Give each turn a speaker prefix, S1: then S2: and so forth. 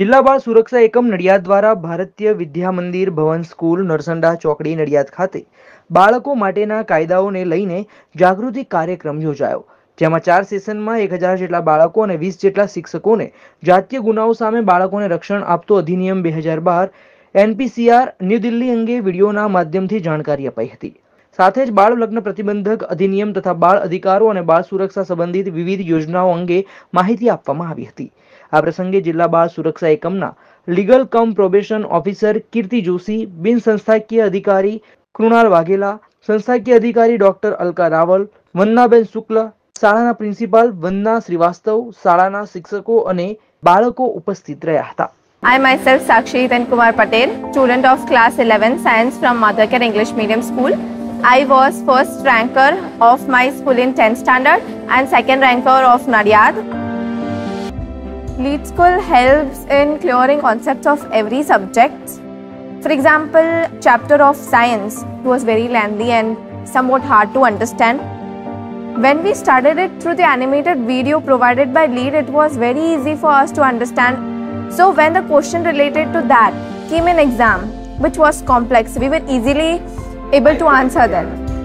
S1: જિલ્લા બાળ સુરક્ષા એકમ નડિયાદ દ્વારા ભારતીય વિદ્યા મંદિર ભવન સ્કૂલ નરસંડા ચોકડી નડિયાદ ખાતે બાળકો માટેના કાયદાઓને લઈને જાગૃતિ કાર્યક્રમ યોજાયો, જેમાં ચાર સેશનમાં એક હજાર જેટલા બાળકો અને વીસ જેટલા શિક્ષકોને જાતીય ગુનાઓ સામે બાળકોને રક્ષણ આપતો અધિનિયમ બે હજાર બાર એનપીસીઆર ન્યૂ દિલ્હી અંગે વિડીયોના માધ્યમથી જાણકારી અપાઈ હતી. સાથે જ બાળ લગ્ન પ્રતિબંધક અધિનિયમ તથા બાળ અધિકારો અને બાળ સુરક્ષા સંબંધિત વિવિધ યોજનાઓ અંગે માહિતી આપવામાં આવી હતી આ પ્રસંગે જિલ્લા બાળ સુરક્ષા એકમના legal cum probation officer Kirti Joshi બિન સંસ્થાકીય અધિકારી કૃણાલ વાઘેલા સંસ્થાકીય અધિકારી ડોક્ટર અલકા રાવલ વંદનાબેન શુક્લ શાળાના પ્રિન્સિપાલ વંદના શ્રીવાસ્તવ શાળાના શિક્ષકો અને બાળકો ઉપસ્થિત રહ્યા હતા
S2: I myself Sakshi Hitan Kumar Patel, student of class 11 science from Madhakar English Medium School. I was first ranker of my school in 10th standard and second ranker of Nadiad. Lead School helps in clearing concepts of every subject. For example, chapter of science was very lengthy and somewhat hard to understand. When we started it through the animated video provided by Lead, it was very easy for us to understand. So when the question related to that came in exam, which was complex, we were easily able to answer them.